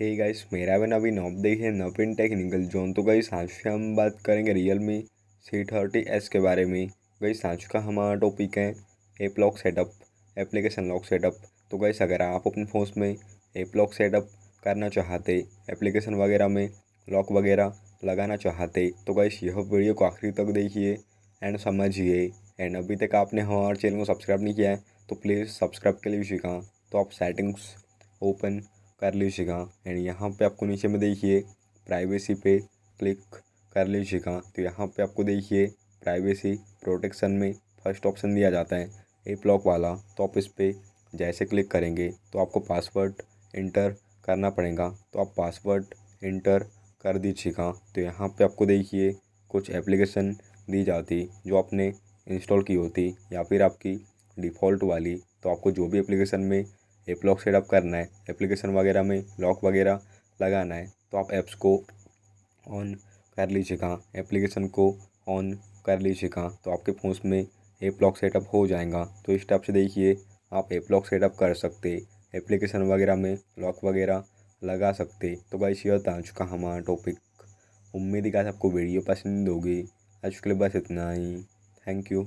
हे hey guys मेरा भी नवीन आप देखिए नवीन टेक्निकल जोन। तो गई आज से हम बात करेंगे Realme C thirty S के बारे में। गई आज का हमारा टॉपिक है app lock setup application lock setup तो गाइस अगर आप अपने फ़ोन में एप लॉक सेटअप करना चाहते एप्लीकेशन वगैरह में लॉक वगैरह लगाना चाहते तो गाइस यह वीडियो को आखिरी तक देखिए एंड समझिए। एंड अभी तक आपने हमारे चैनल को सब्सक्राइब नहीं किया है तो प्लीज़ सब्सक्राइब कर सीखा। तो आप सेटिंग्स ओपन कर लीजिएगा। एंड यहाँ पे आपको नीचे में देखिए प्राइवेसी पे क्लिक कर लीजिएगा। तो यहाँ पे आपको देखिए प्राइवेसी प्रोटेक्शन में फ़र्स्ट ऑप्शन दिया जाता है ए लॉक वाला। तो आप इस पर जैसे क्लिक करेंगे तो आपको पासवर्ड इंटर करना पड़ेगा। तो आप पासवर्ड इंटर कर दीजिएगा। तो यहाँ पे आपको देखिए, कुछ एप्लीकेशन दी जाती, जो आपने इंस्टॉल की होती, या फिर आपकी डिफ़ॉल्ट वाली। तो आपको जो भी एप्लीकेशन में ऐप लॉक सेटअप करना है एप्लीकेशन वगैरह में लॉक वगैरह लगाना है तो आप ऐप्स को ऑन कर लीजिएगा एप्लीकेशन को ऑन कर लीजिएगा तो आपके फ़ोन में ऐप लॉक सेटअप हो जाएगा। तो इस टाइप से देखिए, आप ऐप लॉक सेटअप कर सकते एप्लीकेशन वगैरह में लॉक वगैरह लगा सकते। तो गाइस यह था आज का हमारा टॉपिक उम्मीद है कि आपको वीडियो पसंद होगी। आज के लिए बस इतना ही. Thank you